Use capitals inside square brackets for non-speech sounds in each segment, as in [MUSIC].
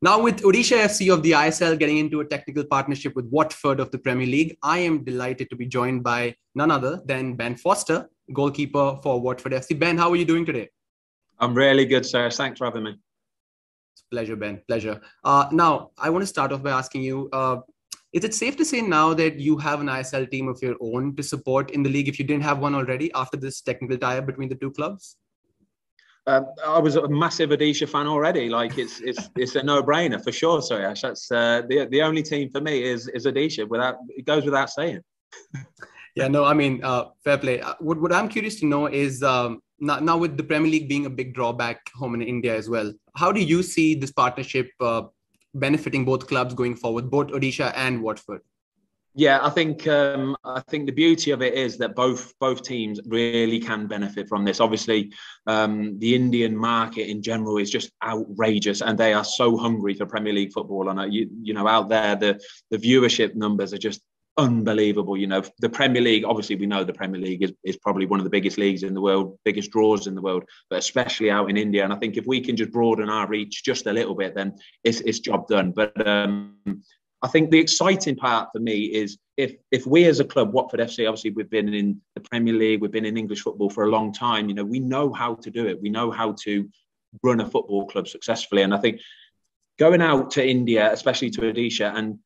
Now, with Odisha FC of the ISL getting into a technical partnership with Watford of the Premier League, I am delighted to be joined by none other than Ben Foster, goalkeeper for Watford FC. Ben, how are you doing today? I'm really good, sir. Thanks for having me. It's pleasure, Ben. Pleasure. Uh, now, I want to start off by asking you uh, is it safe to say now that you have an ISL team of your own to support in the league if you didn't have one already after this technical tie up between the two clubs? Uh, I was a massive Odisha fan already. Like it's it's [LAUGHS] it's a no brainer for sure. Soyash. That's uh, the the only team for me is is Odisha. Without it goes without saying. [LAUGHS] yeah, no, I mean uh, fair play. Uh, what what I'm curious to know is um, now, now with the Premier League being a big drawback home in India as well. How do you see this partnership uh, benefiting both clubs going forward, both Odisha and Watford? Yeah, I think um, I think the beauty of it is that both both teams really can benefit from this. Obviously, um, the Indian market in general is just outrageous, and they are so hungry for Premier League football. And uh, you you know out there, the the viewership numbers are just unbelievable. You know, the Premier League, obviously, we know the Premier League is, is probably one of the biggest leagues in the world, biggest draws in the world, but especially out in India. And I think if we can just broaden our reach just a little bit, then it's, it's job done. But um, I think the exciting part for me is if if we as a club, Watford FC, obviously we've been in the Premier League, we've been in English football for a long time. You know, we know how to do it. We know how to run a football club successfully. And I think going out to India, especially to Odisha, and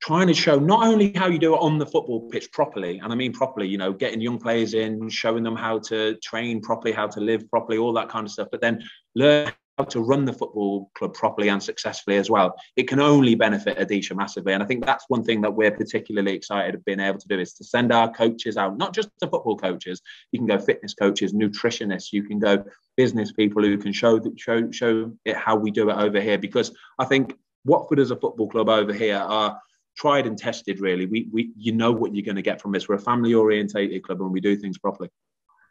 trying to show not only how you do it on the football pitch properly, and I mean properly, you know, getting young players in, showing them how to train properly, how to live properly, all that kind of stuff, but then learn to run the football club properly and successfully as well, it can only benefit Odisha massively. And I think that's one thing that we're particularly excited of being able to do is to send our coaches out, not just the football coaches. You can go fitness coaches, nutritionists. You can go business people who can show show show it how we do it over here. Because I think Watford as a football club over here are tried and tested. Really, we we you know what you're going to get from us. We're a family orientated club and we do things properly.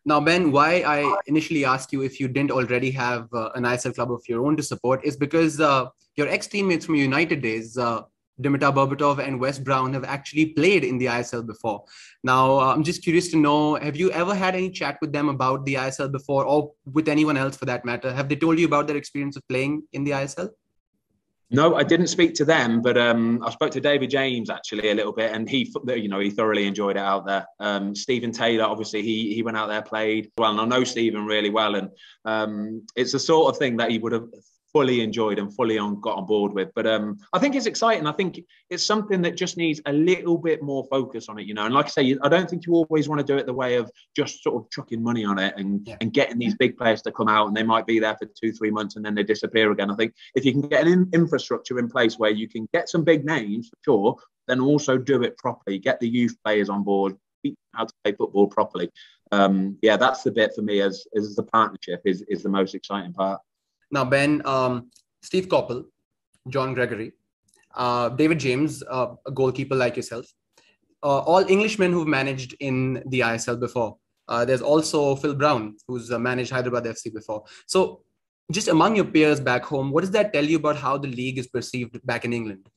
Now, Ben, why I initially asked you if you didn't already have uh, an ISL club of your own to support is because uh, your ex teammates from United days, uh, Dimitar Berbatov and Wes Brown, have actually played in the ISL before. Now, uh, I'm just curious to know have you ever had any chat with them about the ISL before, or with anyone else for that matter? Have they told you about their experience of playing in the ISL? No, I didn't speak to them, but um, I spoke to David James actually a little bit, and he, you know, he thoroughly enjoyed it out there. Um, Stephen Taylor, obviously, he he went out there, played well, and I know Stephen really well, and um, it's the sort of thing that he would have fully enjoyed and fully on got on board with. But um, I think it's exciting. I think it's something that just needs a little bit more focus on it, you know. And like I say, I don't think you always want to do it the way of just sort of chucking money on it and yeah. and getting these big players to come out and they might be there for two, three months and then they disappear again. I think if you can get an in- infrastructure in place where you can get some big names for sure, then also do it properly. Get the youth players on board, teach how to play football properly. Um, yeah, that's the bit for me as as the partnership is is the most exciting part. Now, Ben, um, Steve Coppell, John Gregory, uh, David James, uh, a goalkeeper like yourself, uh, all Englishmen who've managed in the ISL before. Uh, there's also Phil Brown, who's uh, managed Hyderabad FC before. So, just among your peers back home, what does that tell you about how the league is perceived back in England?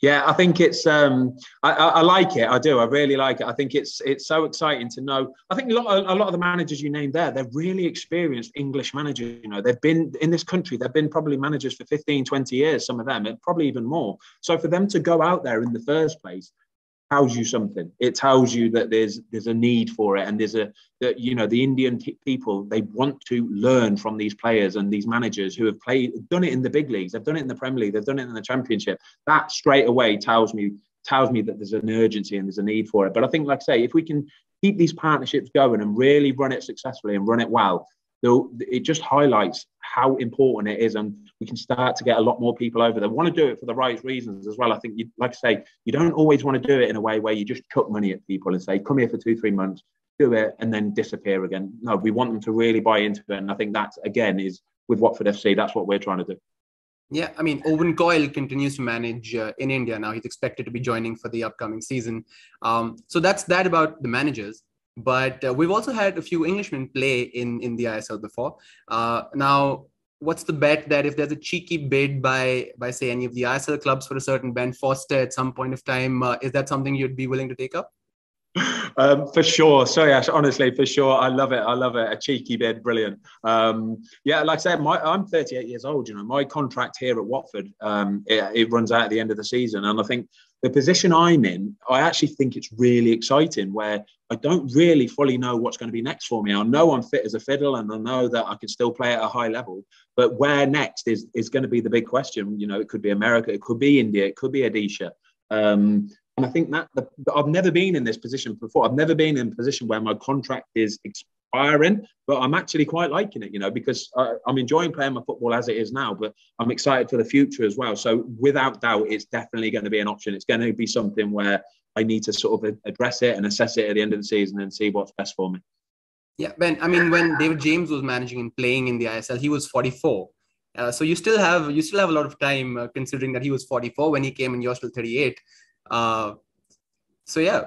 Yeah, I think it's. Um, I, I, like it. I do. I really like it. I think it's it's so exciting to know. I think a lot, a lot of the managers you named there, they're really experienced English managers. You know, they've been in this country. They've been probably managers for 15, 20 years. Some of them, and probably even more. So for them to go out there in the first place tells you something. It tells you that there's there's a need for it, and there's a that you know the Indian t- people they want to learn from these players and these managers who have played done it in the big leagues. They've done it in the Premier League. They've done it in the Championship. That straight away tells me tells me that there's an urgency and there's a need for it. But I think, like I say, if we can keep these partnerships going and really run it successfully and run it well, it just highlights how important it is and we can start to get a lot more people over there want to do it for the right reasons as well i think you like i say you don't always want to do it in a way where you just chuck money at people and say come here for two three months do it and then disappear again no we want them to really buy into it and i think that again is with watford fc that's what we're trying to do yeah, I mean, Owen Coyle continues to manage uh, in India now. He's expected to be joining for the upcoming season. Um, so that's that about the managers. But uh, we've also had a few Englishmen play in, in the ISL before. Uh, now, what's the bet that if there's a cheeky bid by, by say, any of the ISL clubs for a certain Ben Foster at some point of time, uh, is that something you'd be willing to take up? [LAUGHS] um, for sure. Soyash. Honestly, for sure, I love it. I love it. A cheeky bid. brilliant. Um, yeah, like I said, my, I'm 38 years old. You know, my contract here at Watford um, it, it, runs out at the end of the season, and I think the position I'm in, I actually think it's really exciting. Where I don't really fully know what's going to be next for me. I know I'm fit as a fiddle, and I know that I can still play at a high level. But where next is is going to be the big question. You know, it could be America, it could be India, it could be Odisha. Um, and I think that the, I've never been in this position before. I've never been in a position where my contract is expiring, but I'm actually quite liking it, you know, because I, I'm enjoying playing my football as it is now, but I'm excited for the future as well. So without doubt, it's definitely going to be an option. It's going to be something where I need to sort of address it and assess it at the end of the season and see what's best for me. Yeah, Ben. I mean, when David James was managing and playing in the ISL, he was 44. Uh, so you still have you still have a lot of time, uh, considering that he was 44 when he came and you're still 38. Uh, so yeah.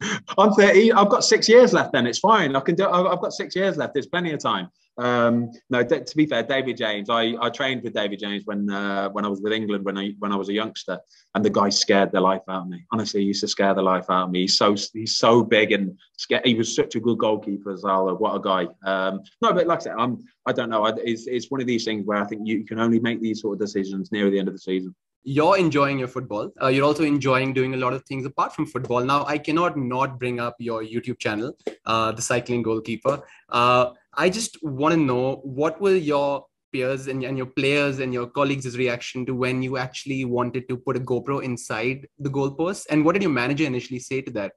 [LAUGHS] I'm 30. I've got six years left. Then it's fine. I can do. I've got six years left. There's plenty of time. Um, no, to be fair, David James. I, I trained with David James when uh, when I was with England when I when I was a youngster, and the guy scared the life out of me. Honestly, he used to scare the life out of me. He's so he's so big and scared. He was such a good goalkeeper as well. What a guy. Um, no, but like I said, I'm I don't know. It's it's one of these things where I think you can only make these sort of decisions near the end of the season you're enjoying your football. Uh, you're also enjoying doing a lot of things apart from football. Now, I cannot not bring up your YouTube channel, uh, The Cycling Goalkeeper. Uh, I just want to know what were your peers and, and your players and your colleagues' reaction to when you actually wanted to put a GoPro inside the goalpost? And what did your manager initially say to that?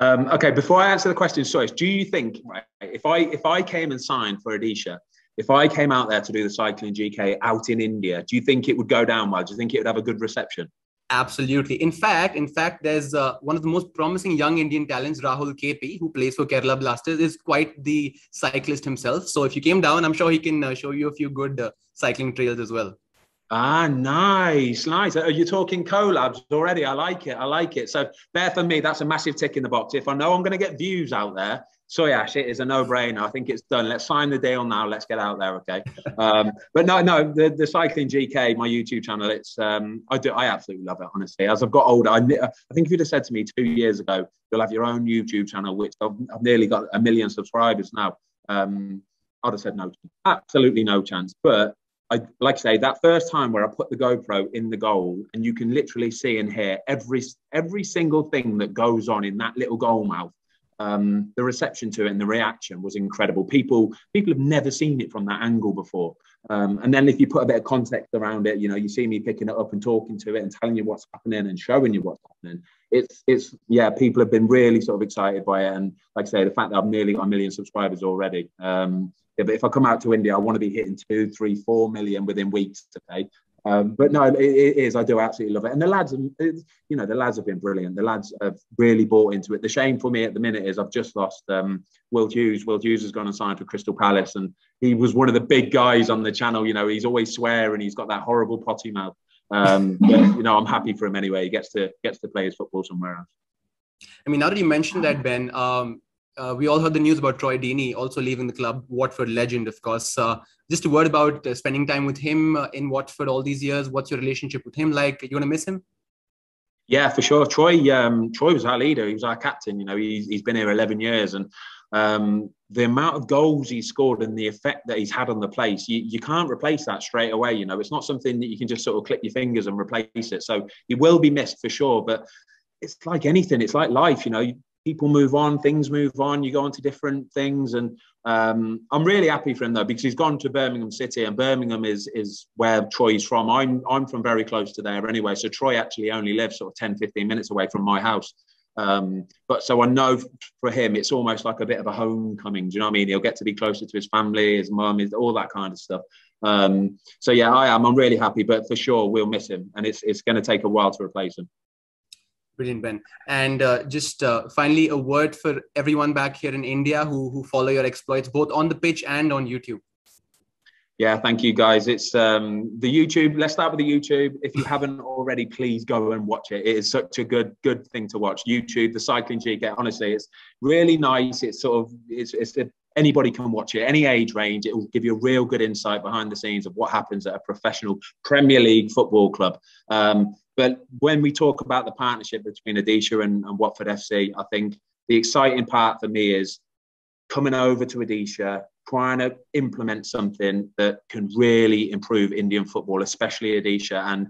Um, okay, before I answer the question, sorry, do you think right, if I if I came and signed for Odisha, if I came out there to do the cycling GK out in India, do you think it would go down well? Do you think it would have a good reception? Absolutely. In fact, in fact, there's uh, one of the most promising young Indian talents, Rahul KP, who plays for Kerala Blasters, is quite the cyclist himself. So if you came down, I'm sure he can uh, show you a few good uh, cycling trails as well. Ah, nice, nice. Are you talking collabs already? I like it. I like it. So there for me, that's a massive tick in the box. If I know I'm going to get views out there, Soyash, it is a no-brainer. I think it's done. Let's sign the deal now. Let's get out there, okay? Um, but no, no, the, the cycling GK, my YouTube channel, it's um, I do, I absolutely love it. Honestly, as I've got older, I, I think if you'd have said to me two years ago, you'll have your own YouTube channel, which I've, I've nearly got a million subscribers now. Um, I'd have said no, absolutely no chance. But I, like I say, that first time where I put the GoPro in the goal, and you can literally see and hear every every single thing that goes on in that little goal mouth um, the reception to it and the reaction was incredible. People people have never seen it from that angle before. Um, and then if you put a bit of context around it, you know, you see me picking it up and talking to it and telling you what's happening and showing you what's happening. It's it's yeah, people have been really sort of excited by it. And like I say, the fact that I've nearly got a million subscribers already. Um, yeah, but if I come out to India, I want to be hitting two, three, four million within weeks. Okay, um, but no, it, it is. I do absolutely love it. And the lads, you know, the lads have been brilliant. The lads have really bought into it. The shame for me at the minute is I've just lost um, Will Hughes. Will Hughes has gone and signed for Crystal Palace, and he was one of the big guys on the channel. You know, he's always swearing. He's got that horrible potty mouth. Um, but, you know, I'm happy for him anyway. He gets to gets to play his football somewhere else. I mean, now that you mentioned that, Ben, um, uh, we all heard the news about Troy Deeney also leaving the club, Watford legend, of course. Uh, just a word about uh, spending time with him uh, in Watford all these years. What's your relationship with him like? You want to miss him? Yeah, for sure. Troy, um, Troy was our leader. He was our captain. You know, he's, he's been here 11 years, and um, the amount of goals he's scored and the effect that he's had on the place, you, you can't replace that straight away. You know, it's not something that you can just sort of click your fingers and replace it. So he will be missed for sure, but it's like anything. It's like life. You know, people move on, things move on, you go on to different things. And um, I'm really happy for him though, because he's gone to Birmingham City and Birmingham is is where Troy's from. I'm I'm from very close to there anyway. So Troy actually only lives sort of 10, 15 minutes away from my house. Um, but so I know for him, it's almost like a bit of a homecoming. Do you know what I mean? He'll get to be closer to his family, his mum, his all that kind of stuff. Um, so yeah, I am. I'm really happy, but for sure we'll miss him, and it's it's going to take a while to replace him. Brilliant, Ben. And uh, just uh, finally, a word for everyone back here in India who, who follow your exploits, both on the pitch and on YouTube. Yeah, thank you guys. It's um, the YouTube. Let's start with the YouTube. If you haven't already, please go and watch it. It is such a good, good thing to watch. YouTube, the cycling GK. Honestly, it's really nice. It's sort of, it's, it's a anybody can watch it, any age range. It will give you a real good insight behind the scenes of what happens at a professional Premier League football club. Um, but when we talk about the partnership between Odisha and, and Watford FC, I think the exciting part for me is coming over to Odisha, trying to implement something that can really improve Indian football, especially Odisha. And,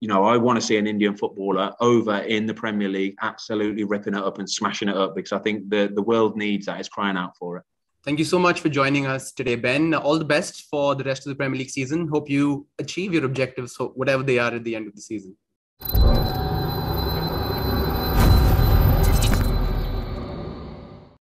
you know, I want to see an Indian footballer over in the Premier League absolutely ripping it up and smashing it up because I think the, the world needs that. It's crying out for it. Thank you so much for joining us today, Ben. All the best for the rest of the Premier League season. Hope you achieve your objectives, whatever they are at the end of the season.